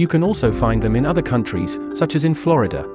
You can also find them in other countries, such as in Florida.